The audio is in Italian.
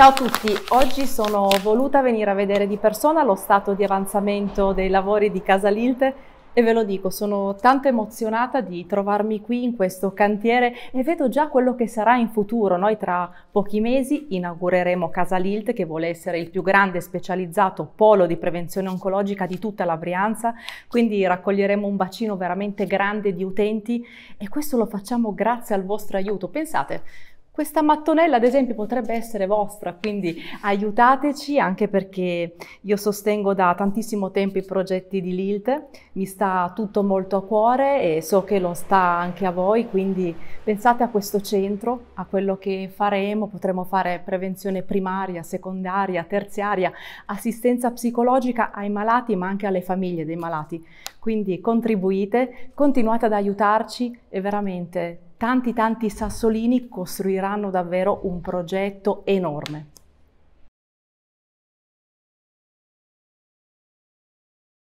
Ciao a tutti, oggi sono voluta venire a vedere di persona lo stato di avanzamento dei lavori di Casa Lilte e ve lo dico, sono tanto emozionata di trovarmi qui in questo cantiere e vedo già quello che sarà in futuro. Noi tra pochi mesi inaugureremo Casa Lilte che vuole essere il più grande e specializzato polo di prevenzione oncologica di tutta la Brianza, quindi raccoglieremo un bacino veramente grande di utenti e questo lo facciamo grazie al vostro aiuto. Pensate, questa mattonella ad esempio potrebbe essere vostra, quindi aiutateci anche perché io sostengo da tantissimo tempo i progetti di Lilt, mi sta tutto molto a cuore e so che lo sta anche a voi, quindi pensate a questo centro, a quello che faremo, potremo fare prevenzione primaria, secondaria, terziaria, assistenza psicologica ai malati ma anche alle famiglie dei malati. Quindi contribuite, continuate ad aiutarci e veramente tanti tanti sassolini costruiranno davvero un progetto enorme.